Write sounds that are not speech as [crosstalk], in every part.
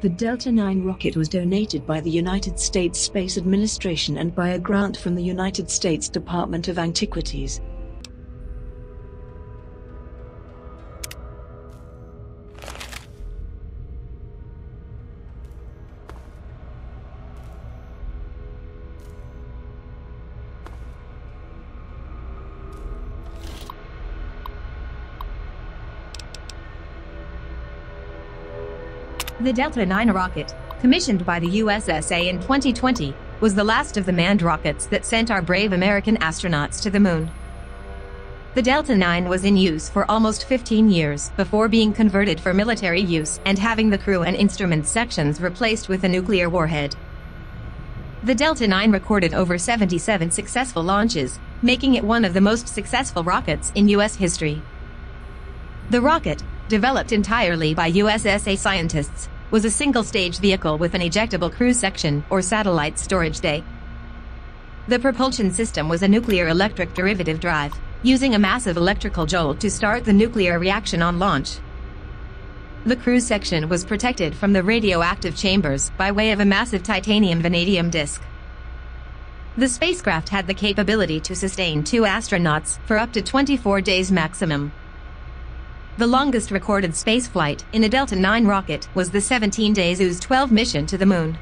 The Delta 9 rocket was donated by the United States Space Administration and by a grant from the United States Department of Antiquities. The Delta IX rocket, commissioned by the USSA in 2020, was the last of the manned rockets that sent our brave American astronauts to the moon. The Delta IX was in use for almost 15 years before being converted for military use and having the crew and instruments sections replaced with a nuclear warhead. The Delta IX recorded over 77 successful launches, making it one of the most successful rockets in U.S. history. The rocket, developed entirely by USSA scientists, was a single-stage vehicle with an ejectable cruise section or satellite storage day. The propulsion system was a nuclear electric derivative drive, using a massive electrical jolt to start the nuclear reaction on launch. The cruise section was protected from the radioactive chambers by way of a massive titanium vanadium disc. The spacecraft had the capability to sustain two astronauts for up to 24 days maximum. The longest recorded spaceflight in a Delta 9 rocket was the 17 days Soyuz 12 mission to the moon.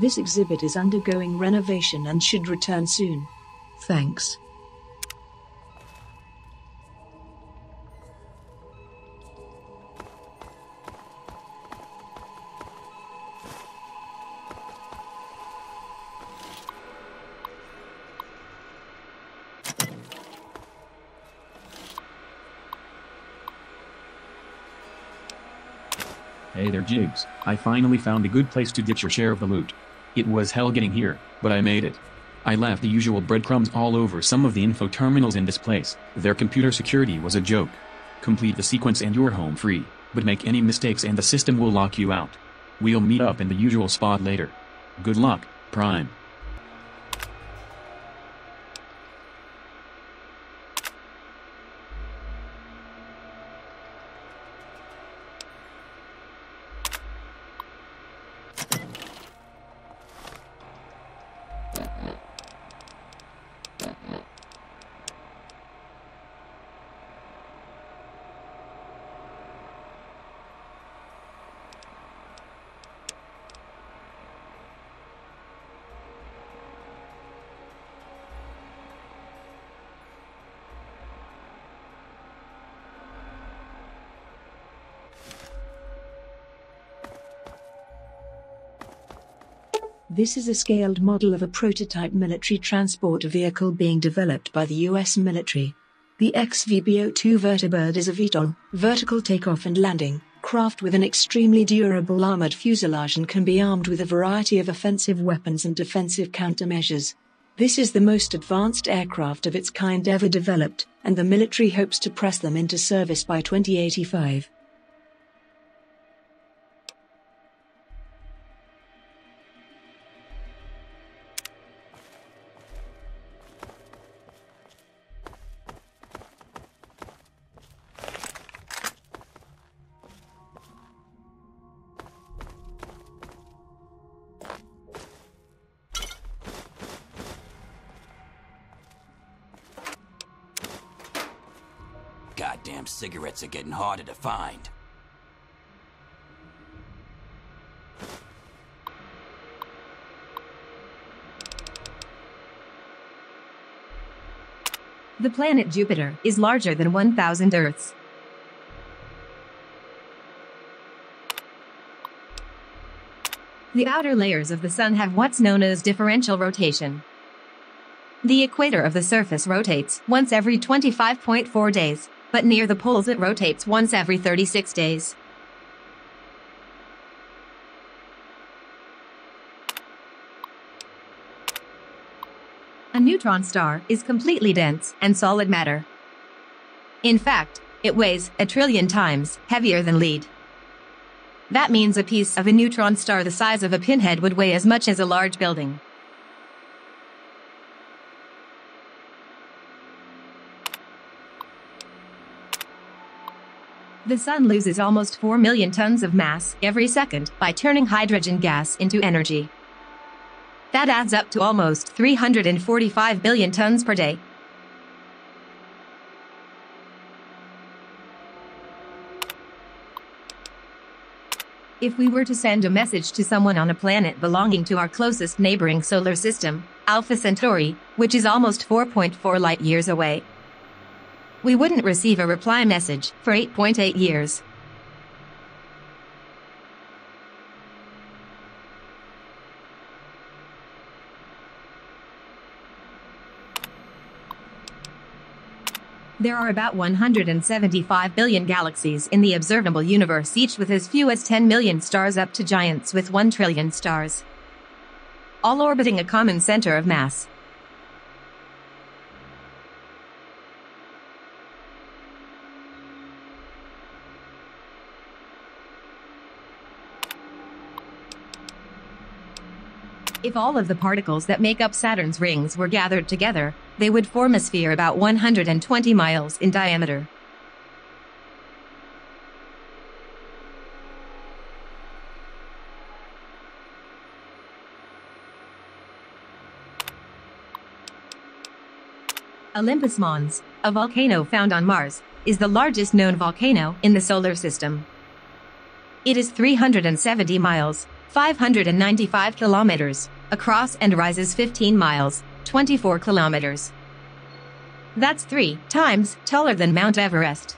This exhibit is undergoing renovation and should return soon. Thanks. Hey there Jigs, I finally found a good place to get your share of the loot. It was hell getting here, but I made it. I left the usual breadcrumbs all over some of the info terminals in this place, their computer security was a joke. Complete the sequence and you're home free, but make any mistakes and the system will lock you out. We'll meet up in the usual spot later. Good luck, Prime. This is a scaled model of a prototype military transport vehicle being developed by the US military. The XVBO-2 Vertibird is a VTOL, vertical takeoff and landing, craft with an extremely durable armored fuselage and can be armed with a variety of offensive weapons and defensive countermeasures. This is the most advanced aircraft of its kind ever developed, and the military hopes to press them into service by 2085. Goddamn cigarettes are getting harder to find. The planet Jupiter is larger than 1,000 Earths. The outer layers of the Sun have what's known as differential rotation. The equator of the surface rotates once every 25.4 days, but near the poles it rotates once every 36 days. A neutron star is completely dense and solid matter. In fact, it weighs a trillion times heavier than lead. That means a piece of a neutron star the size of a pinhead would weigh as much as a large building. The sun loses almost 4 million tons of mass every second by turning hydrogen gas into energy. That adds up to almost 345 billion tons per day. If we were to send a message to someone on a planet belonging to our closest neighboring solar system, Alpha Centauri, which is almost 4.4 light years away, we wouldn't receive a reply message for 8.8 years. There are about 175 billion galaxies in the observable universe, each with as few as 10 million stars up to giants with 1 trillion stars. All orbiting a common center of mass. If all of the particles that make up Saturn's rings were gathered together, they would form a sphere about 120 miles in diameter. Olympus Mons, a volcano found on Mars, is the largest known volcano in the solar system. It is 370 miles, 595 kilometers, across and rises 15 miles, 24 kilometers. That's three times taller than Mount Everest.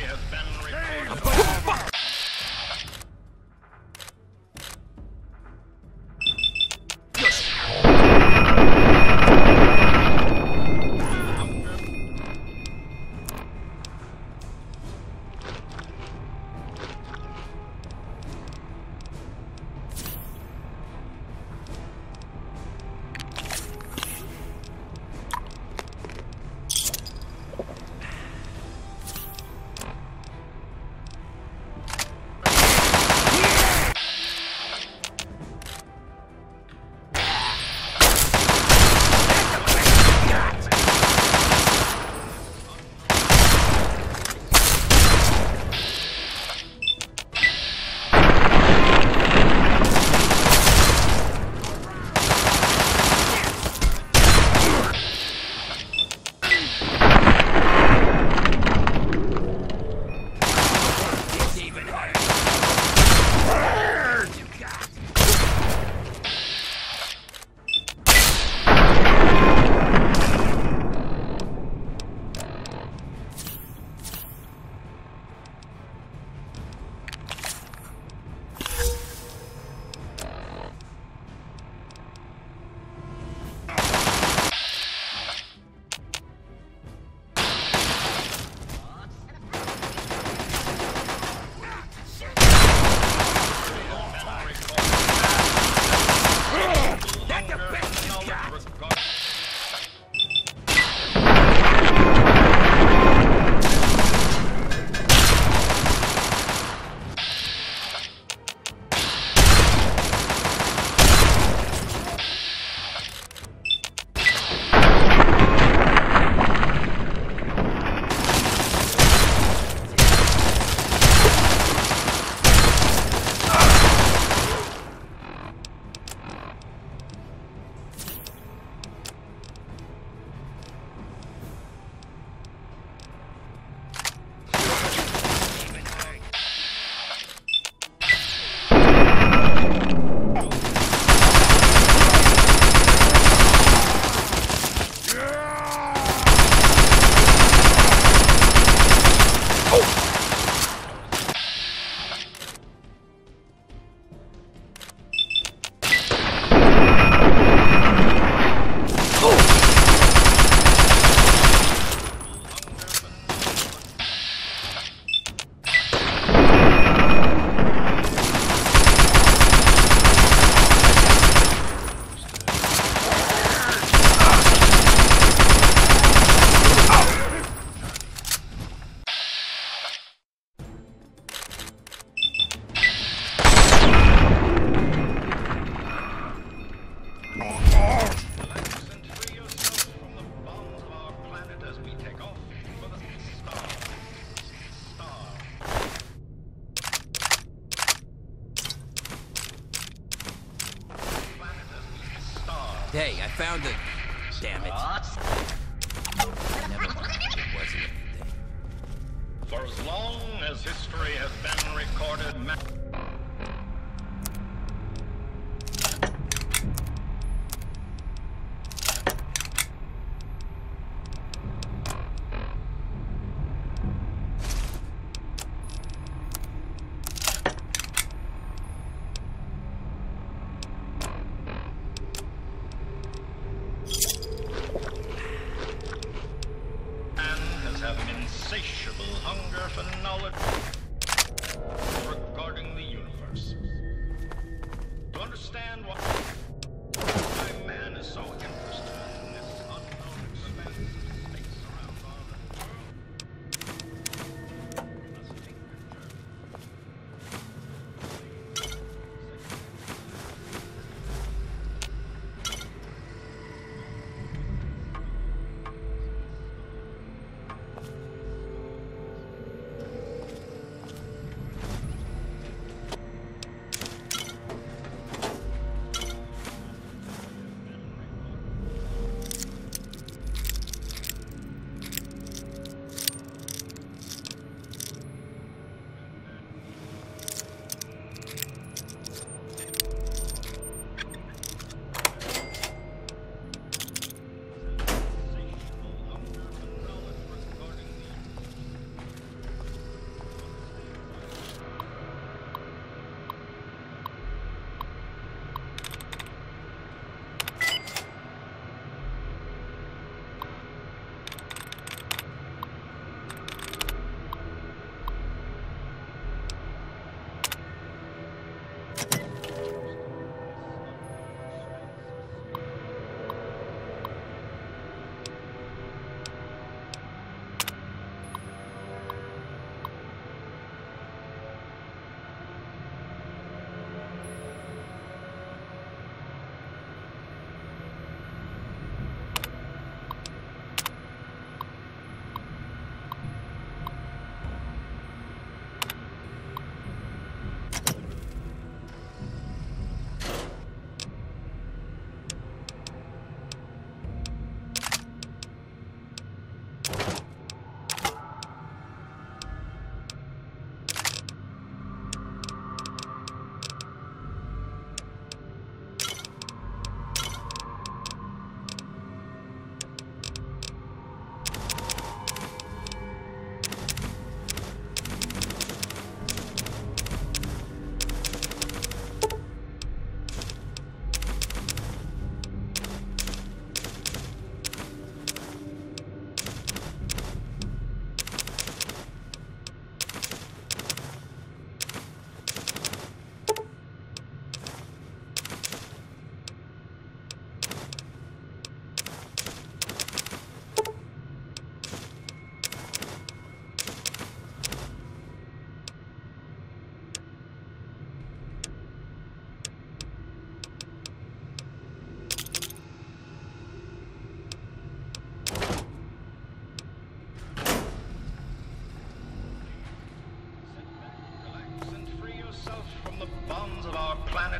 Has been.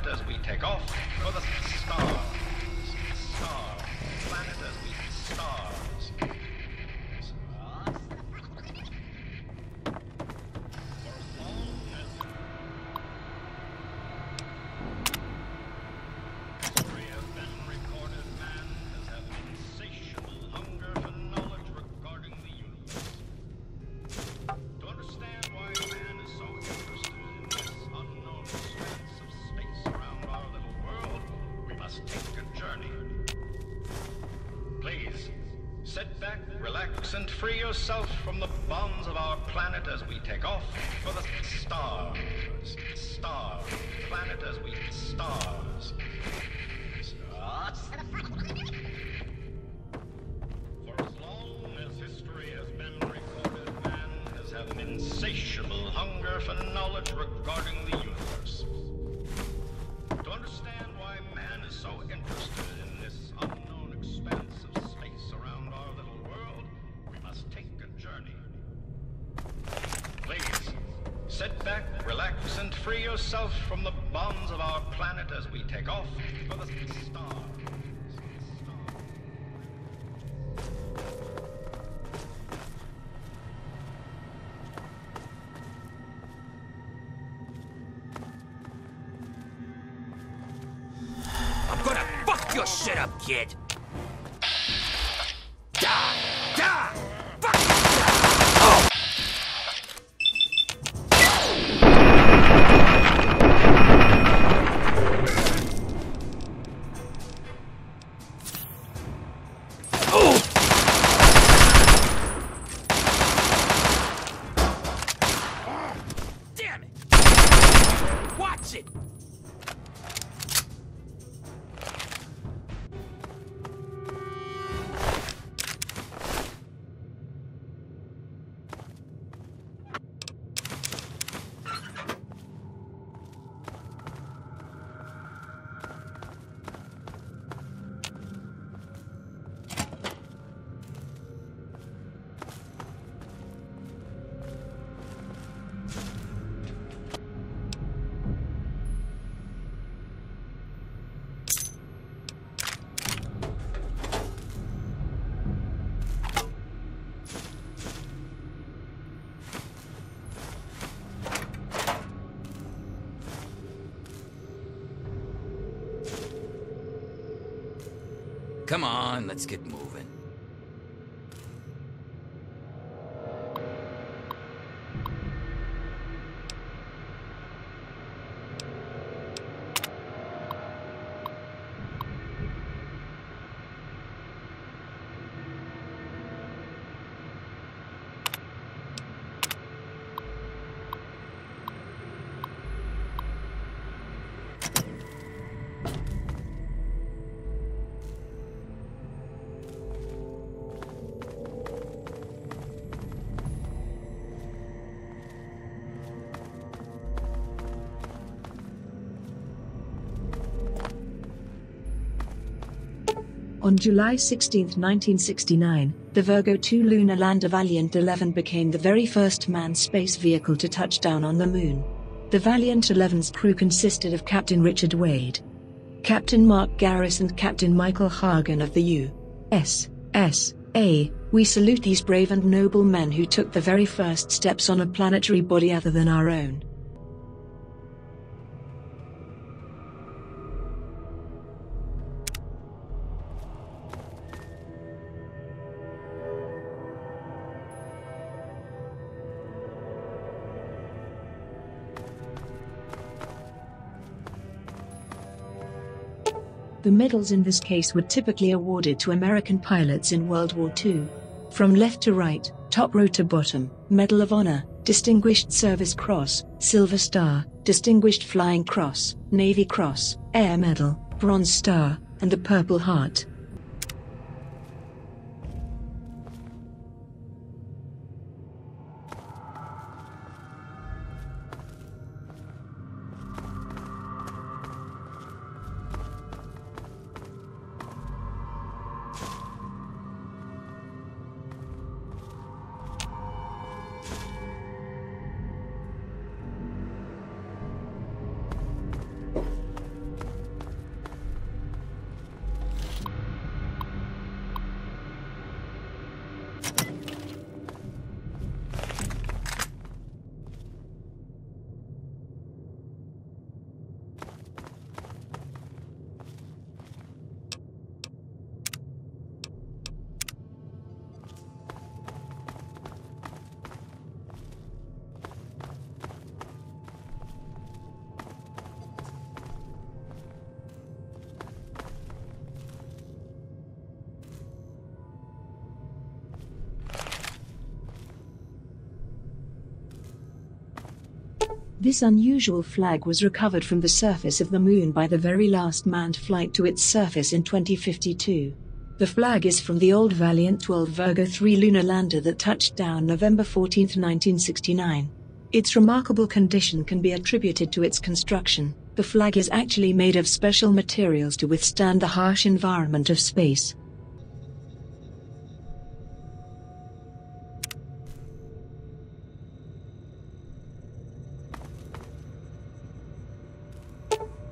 Planet as we take off for the stars. Star. Planet as we stars. Your Come on, let's get On July 16, 1969, the Virgo 2 lunar lander Valiant 11 became the very first manned space vehicle to touch down on the Moon. The Valiant 11's crew consisted of Captain Richard Wade, Captain Mark Garris and Captain Michael Hagen of the U.S.S.A. We salute these brave and noble men who took the very first steps on a planetary body other than our own. The medals in this case were typically awarded to American pilots in World War II. From left to right, top row to bottom, Medal of Honor, Distinguished Service Cross, Silver Star, Distinguished Flying Cross, Navy Cross, Air Medal, Bronze Star, and the Purple Heart. This unusual flag was recovered from the surface of the Moon by the very last manned flight to its surface in 2052. The flag is from the old Valiant 12 Virgo 3 lunar lander that touched down November 14, 1969. Its remarkable condition can be attributed to its construction. The flag is actually made of special materials to withstand the harsh environment of space.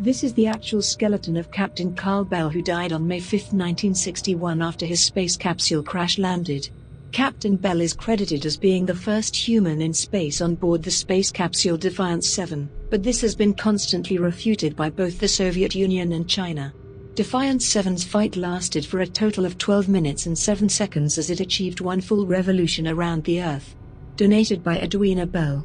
This is the actual skeleton of Captain Carl Bell who died on May 5, 1961 after his space capsule crash landed. Captain Bell is credited as being the first human in space on board the space capsule Defiance 7, but this has been constantly refuted by both the Soviet Union and China. Defiance 7's fight lasted for a total of 12 minutes and 7 seconds as it achieved one full revolution around the Earth. Donated by Edwina Bell.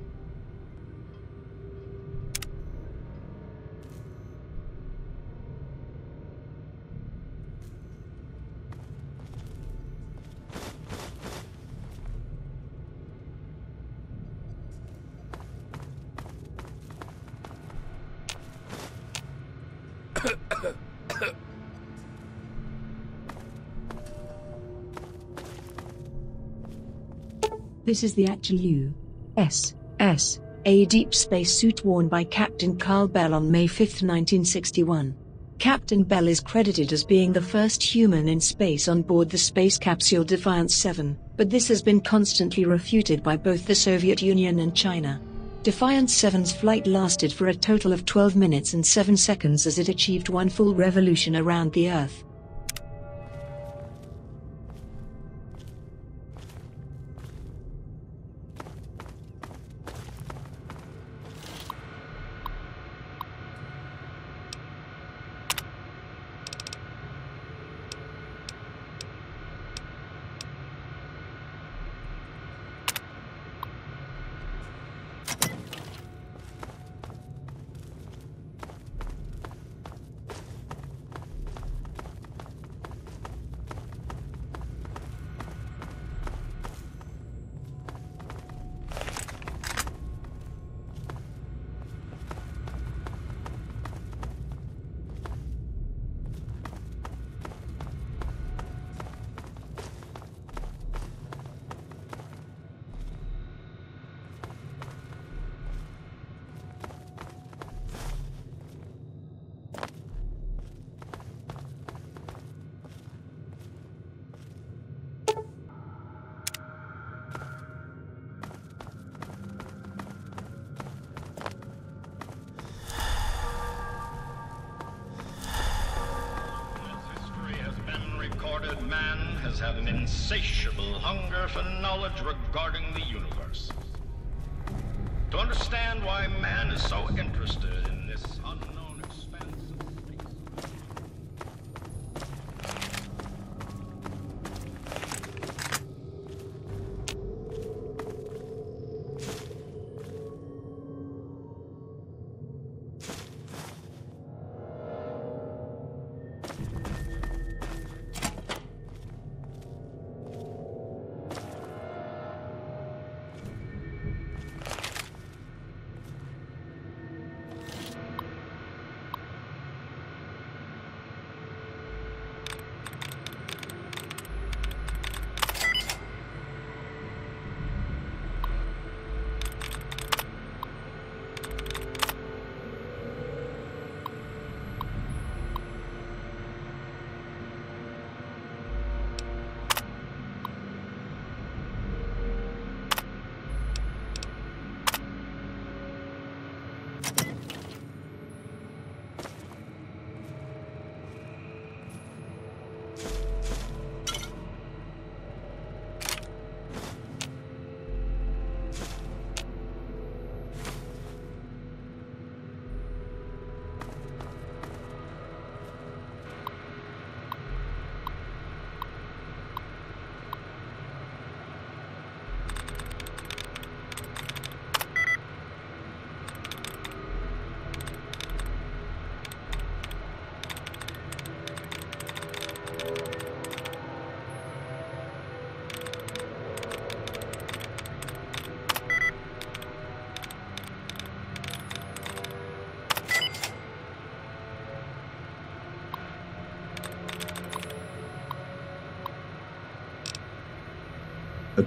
This is the actual U.S. S. A deep space suit worn by Captain Carl Bell on May 5, 1961. Captain Bell is credited as being the first human in space on board the space capsule Defiance 7, but this has been constantly refuted by both the Soviet Union and China. Defiance 7's flight lasted for a total of 12 minutes and 7 seconds as it achieved one full revolution around the Earth.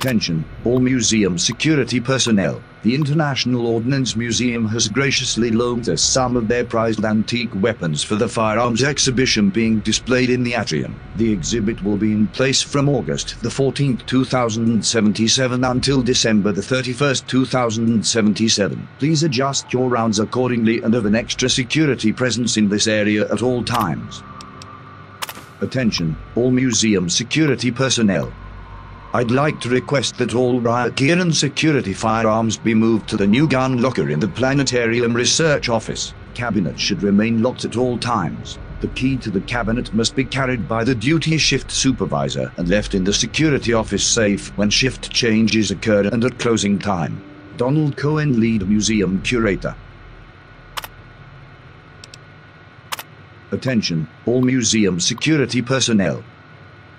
Attention, all museum security personnel. The International Ordnance Museum has graciously loaned us some of their prized antique weapons for the firearms exhibition being displayed in the atrium. The exhibit will be in place from August the 14th, 2077 until December the 31st, 2077. Please adjust your rounds accordingly and have an extra security presence in this area at all times. Attention, all museum security personnel. I'd like to request that all riot gear and security firearms be moved to the new gun locker in the Planetarium Research Office. Cabinet should remain locked at all times. The key to the cabinet must be carried by the duty shift supervisor and left in the security office safe when shift changes occur and at closing time. Donald Cohen, lead museum curator. Attention, all museum security personnel.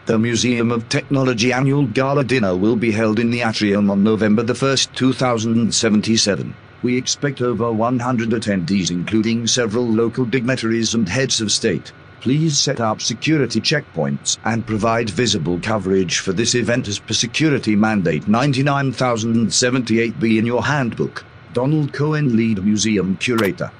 The Museum of Technology annual gala dinner will be held in the atrium on November the 1st, 2077. We expect over 100 attendees including several local dignitaries and heads of state. Please set up security checkpoints and provide visible coverage for this event as per Security Mandate 99078B in your handbook. Donald Cohen, lead museum curator.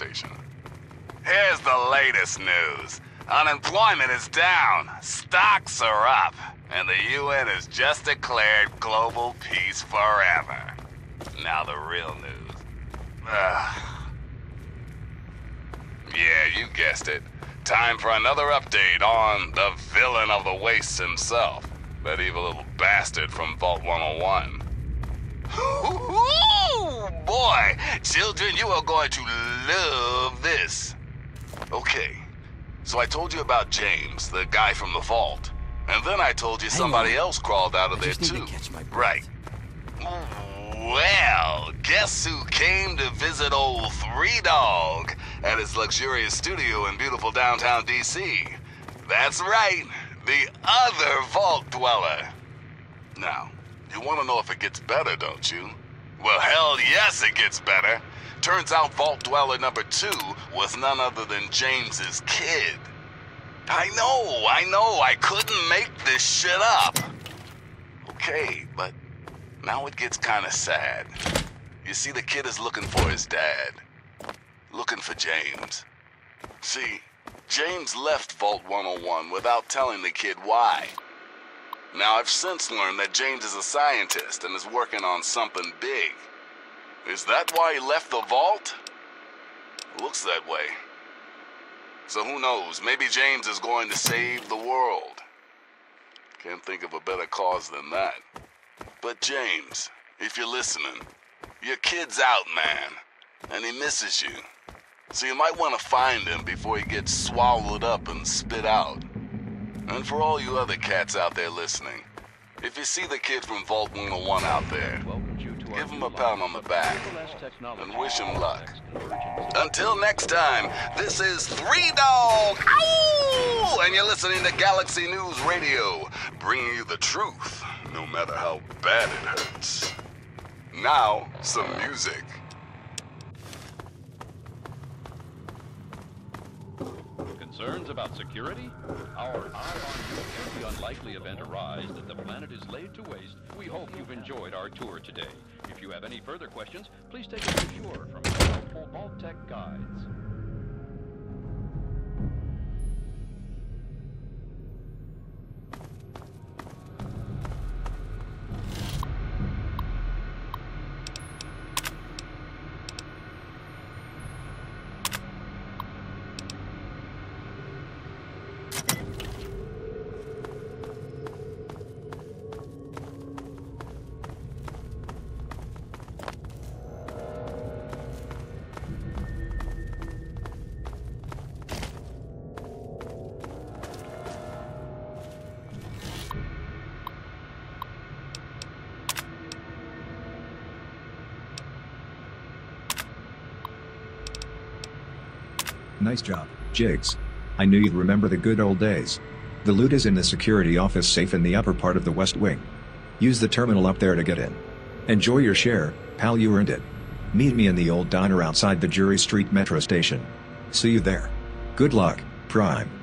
Station. Here's the latest news. Unemployment is down, stocks are up, and the UN has just declared global peace forever. Now the real news. Ugh. Yeah, you guessed it. Time for another update on the villain of the wastes himself. That evil little bastard from Vault 101. [laughs] Ooh, boy, children, you are going to love this. Okay, so I told you about James, the guy from the vault. And then I told you somebody else crawled out of I there too. to catch my breath. Right. Well, guess who came to visit old Three Dog at his luxurious studio in beautiful downtown DC? That's right, the other vault dweller. Now, you want to know if it gets better, don't you? Well, hell yes, it gets better. Turns out Vault Dweller number two was none other than James's kid. I know, I know, I couldn't make this shit up. Okay, but now it gets kind of sad. You see, the kid is looking for his dad. Looking for James. See, James left Vault 101 without telling the kid why. Now, I've since learned that James is a scientist and is working on something big. Is that why he left the vault? Looks that way. So who knows? Maybe James is going to save the world. Can't think of a better cause than that. But James, if you're listening, your kid's out, man, and he misses you. So you might want to find him before he gets swallowed up and spit out. And for all you other cats out there listening, if you see the kid from Vault 101 out there, give him a pound on the back and wish him luck. Until next time, this is Three Dog, and you're listening to Galaxy News Radio, bringing you the truth, no matter how bad it hurts. Now, some music. Concerns about security? Our eye on you the unlikely event arise that the planet is laid to waste. We hope you've enjoyed our tour today. If you have any further questions, please take a brochure from powerful Vault-Tec guides. Nice job, Jigs. I knew you'd remember the good old days. The loot is in the security office safe in the upper part of the west wing. Use the terminal up there to get in. Enjoy your share, pal you earned it. Meet me in the old diner outside the Jury Street metro station. See you there. Good luck, Prime.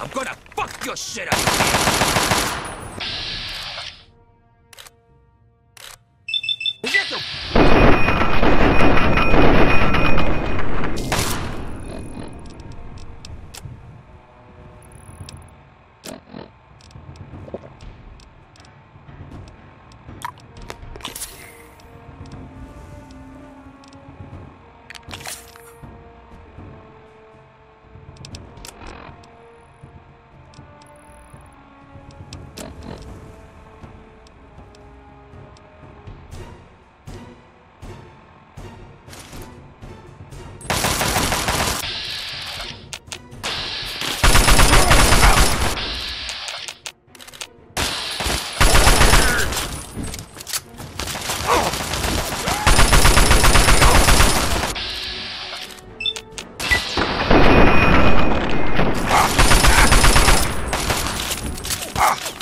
I'm gonna fuck your shit up! Ah!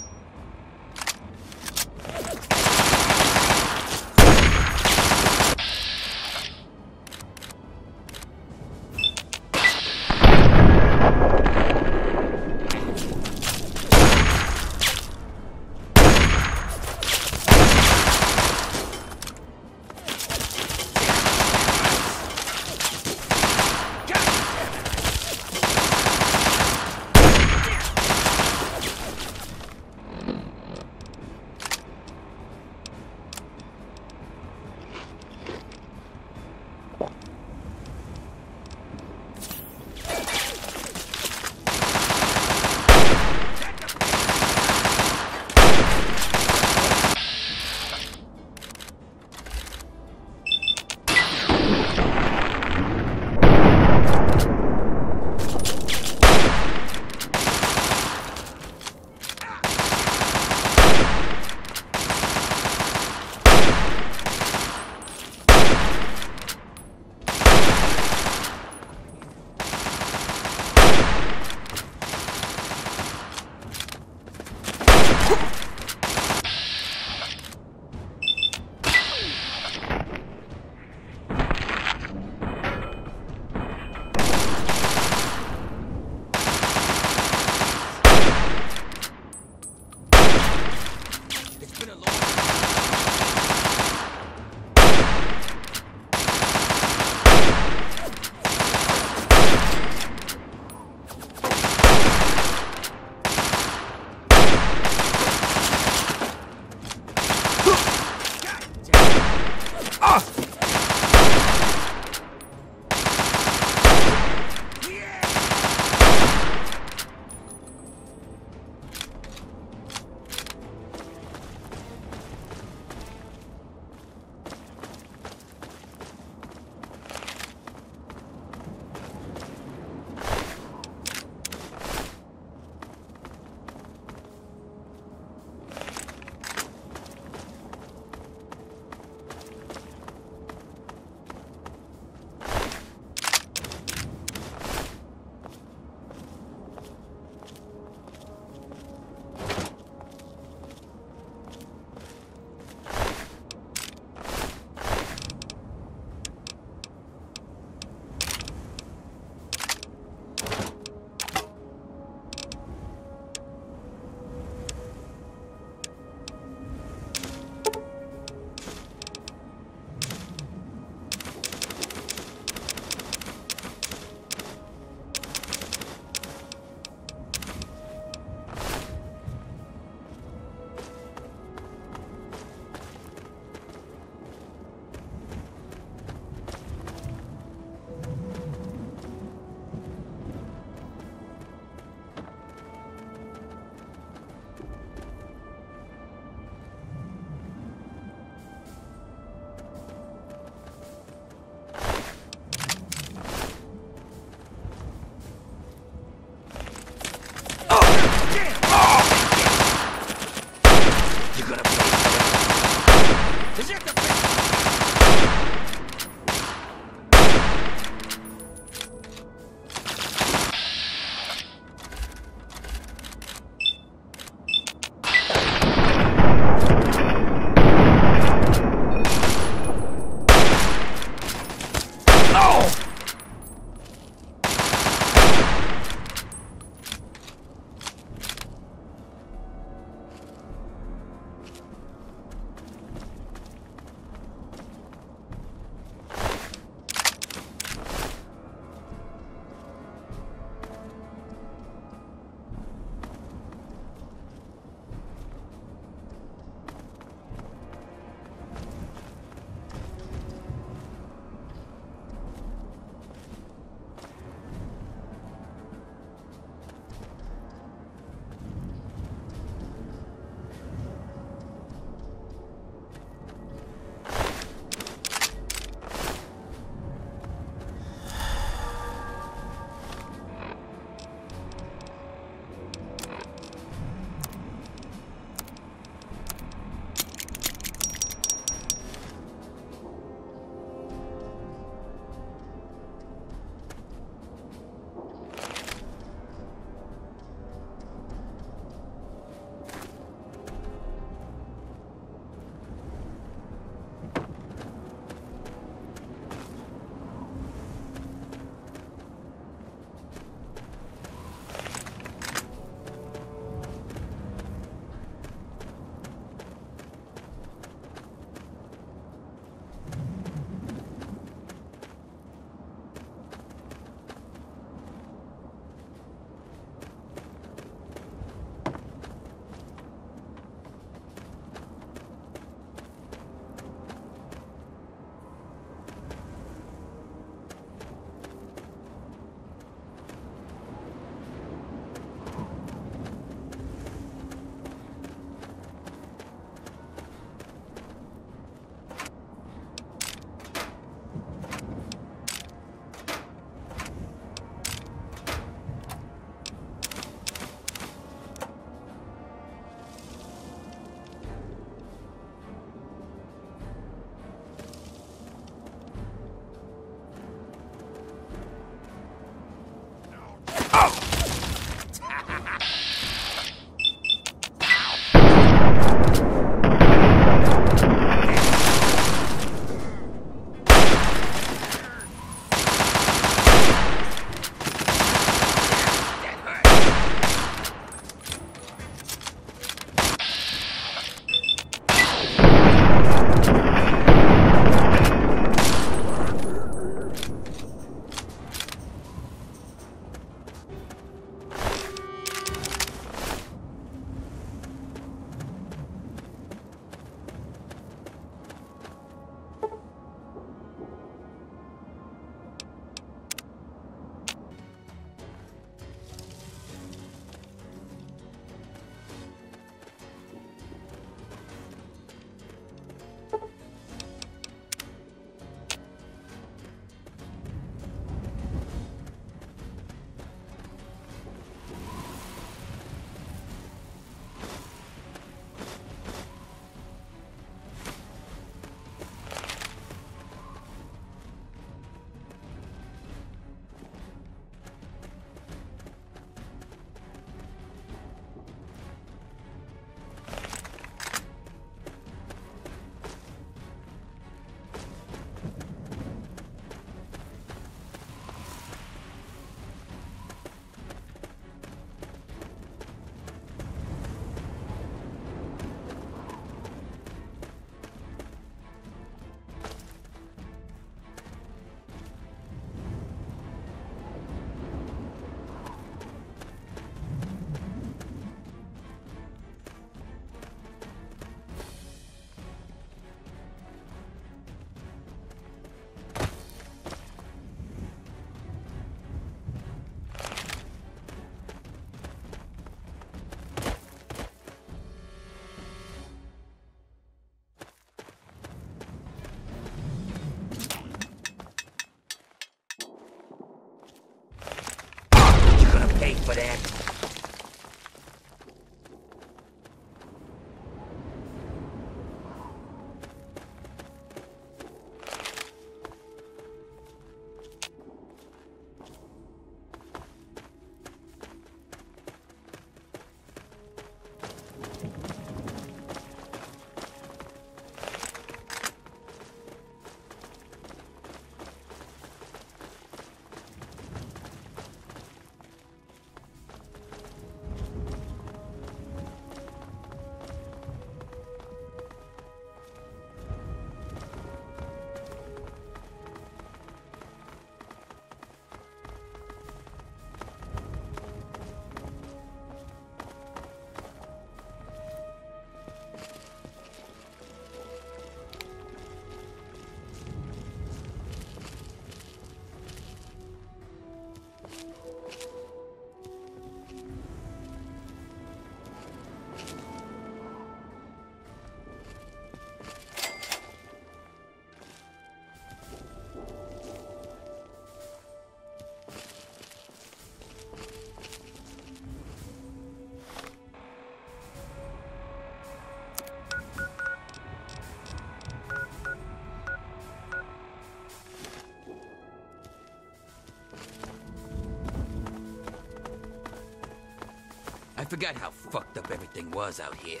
Forgot how fucked up everything was out here.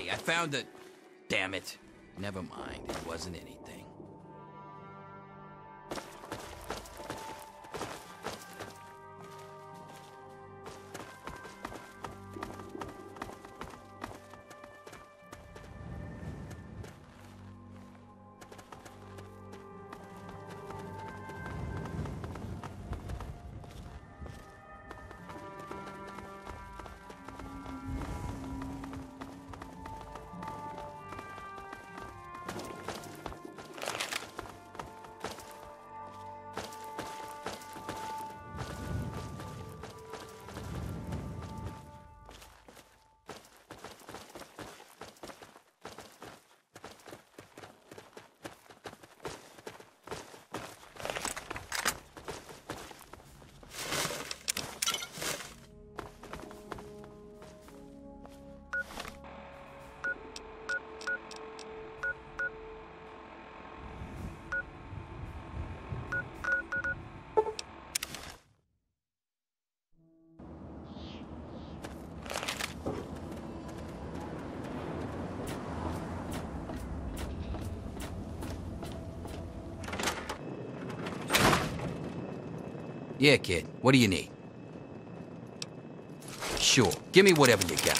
Hey, I found a... Damn it. Never mind, it wasn't anything. Yeah, kid. What do you need? Sure. Give me whatever you got.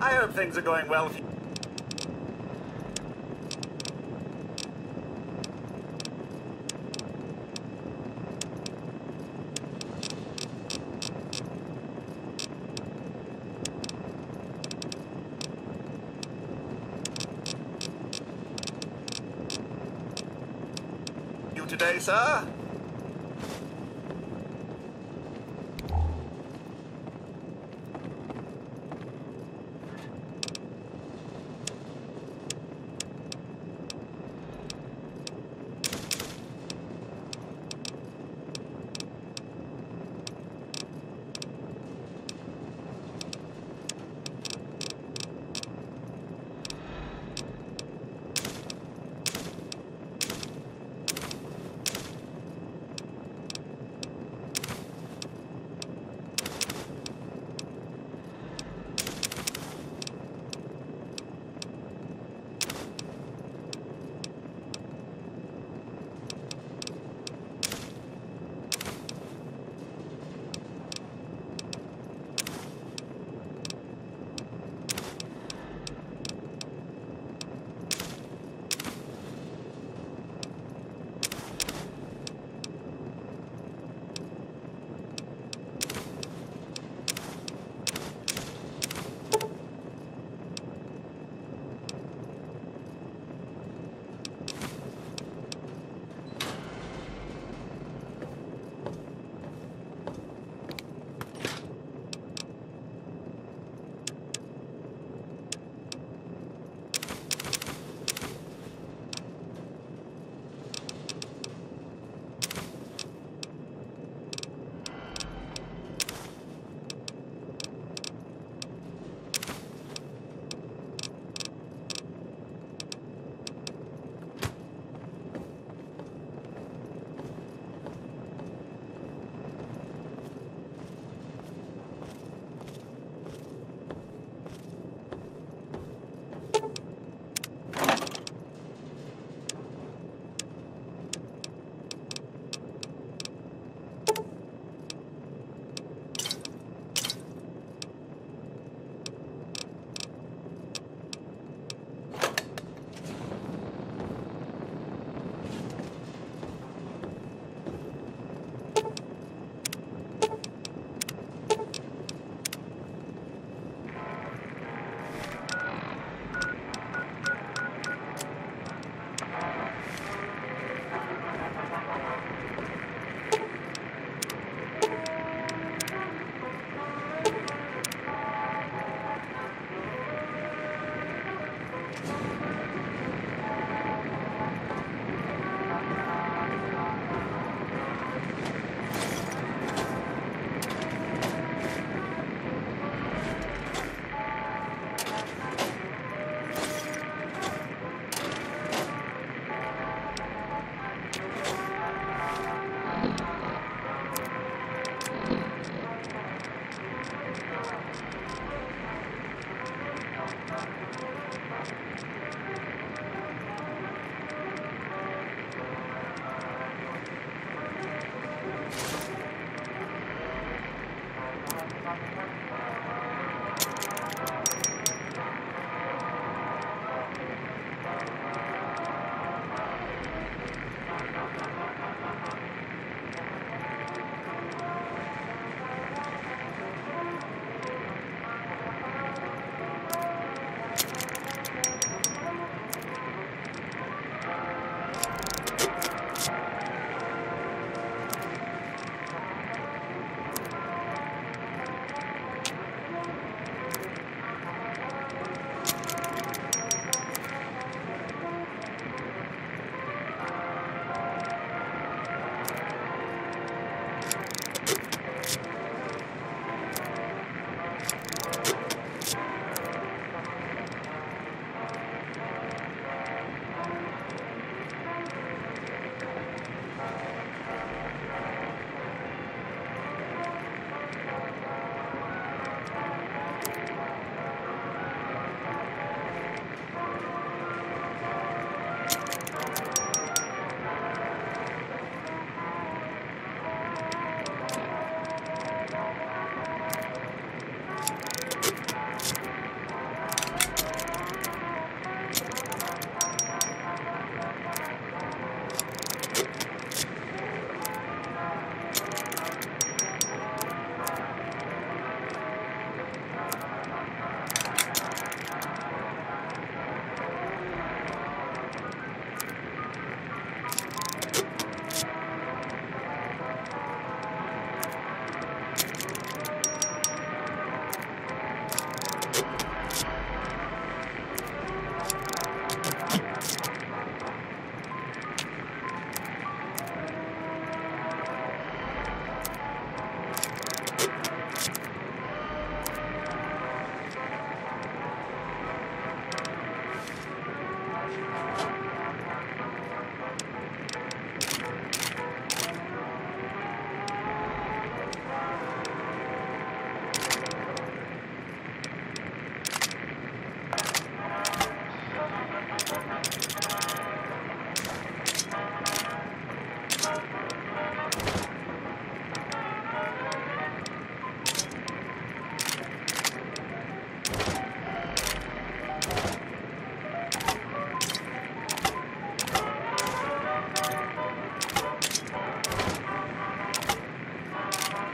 I hope things are going well for you.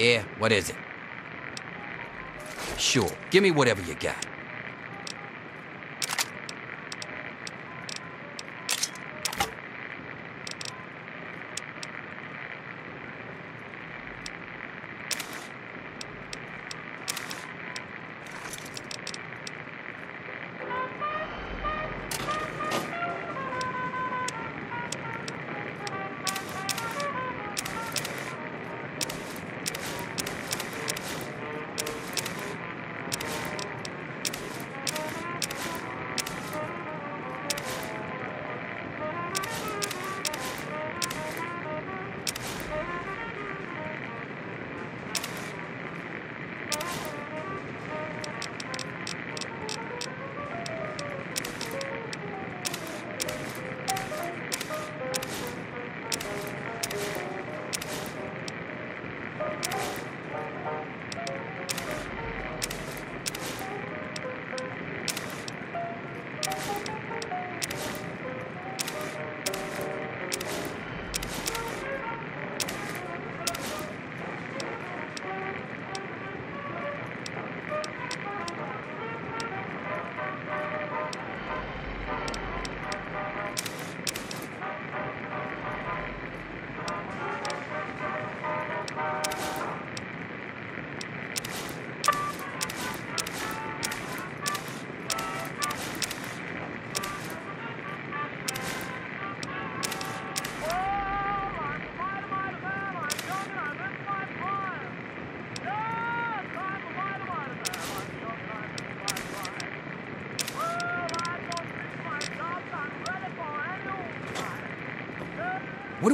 Yeah, what is it? Sure, give me whatever you got.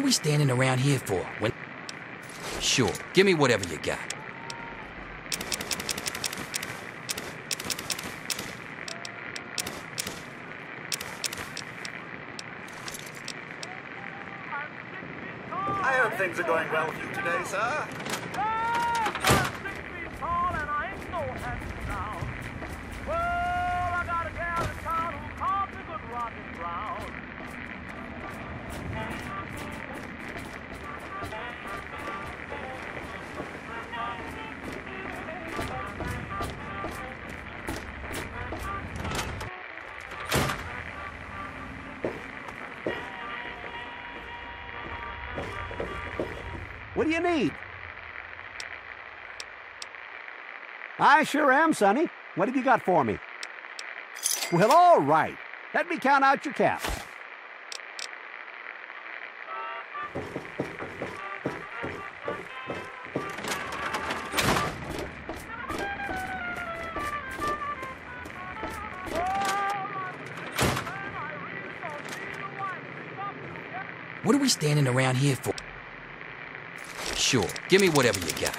We standing around here for? When... Sure, give me whatever you got. I hope things are going well with you today, sir. You need? I sure am, Sonny. What have you got for me? Well, all right. Let me count out your caps. What are we standing around here for? Sure, give me whatever you got.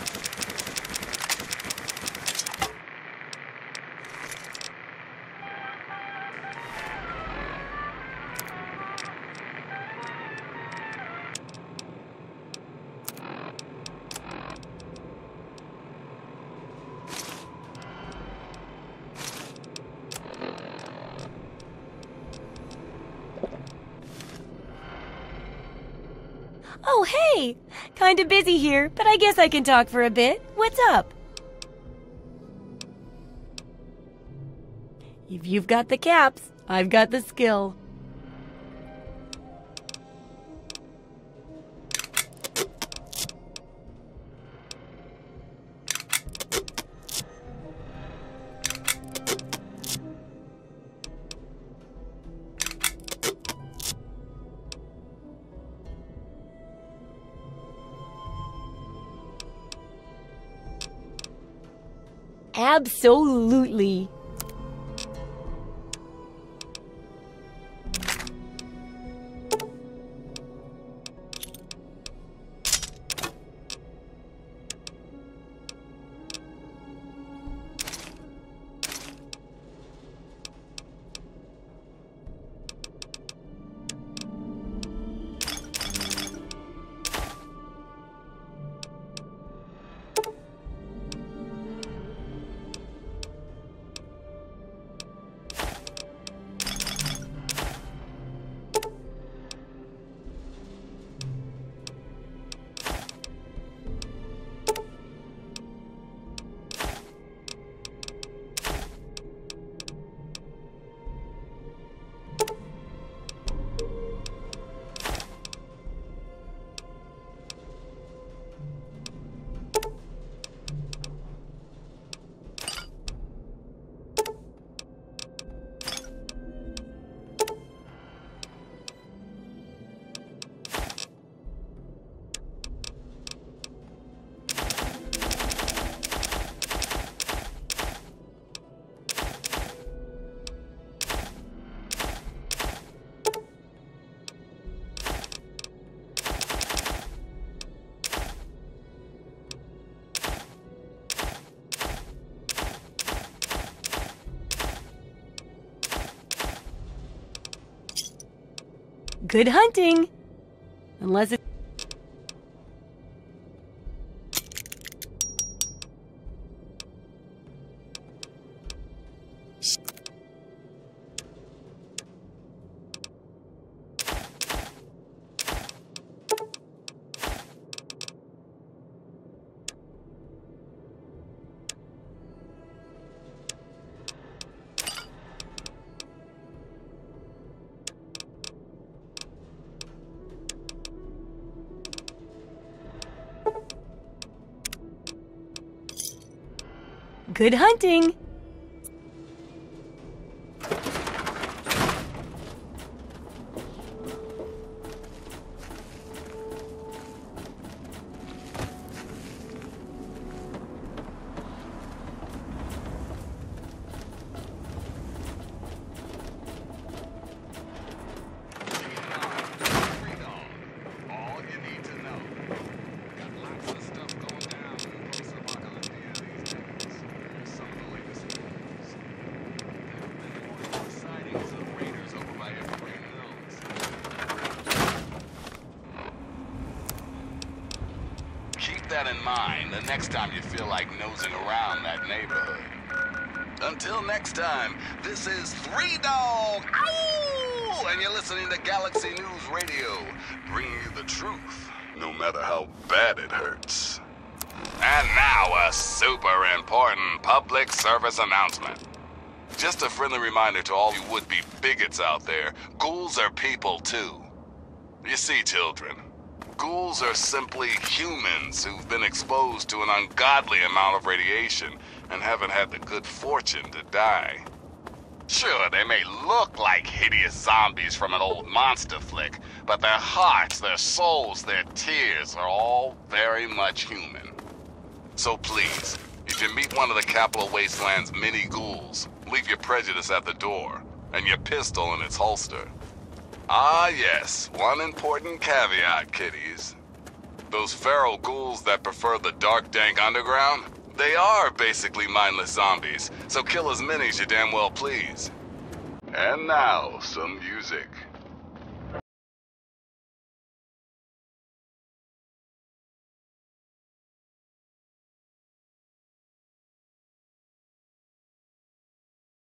Here, but I guess I can talk for a bit. What's up? If you've got the caps, I've got the skill. Absolutely. Good hunting! Unless it. Good hunting! All you need to know. Got lots of stuff going down in post-apocalyptia these days. Some of the latest news. There have been more and more sightings of raiders over by Evergreen Mills. Keep that in mind the next time you feel like nosing around that neighborhood. Until next time, this is Three Dog. And you're listening to Galaxy News Radio, bringing you the truth, no matter how bad it hurts. And now, a super important public service announcement. Just a friendly reminder to all you would be bigots out there ghouls are people too. You see, children, ghouls are simply humans who've been exposed to an ungodly amount of radiation and haven't had the good fortune to die. Sure, they may look like hideous zombies from an old monster flick, but their hearts, their souls, their tears are all very much human. So please, if you meet one of the Capital Wasteland's many ghouls, leave your prejudice at the door and your pistol in its holster. Ah, yes, one important caveat, kiddies. Those feral ghouls that prefer the dark, dank underground, they are basically mindless zombies, so kill as many as you damn well please. And now, some music.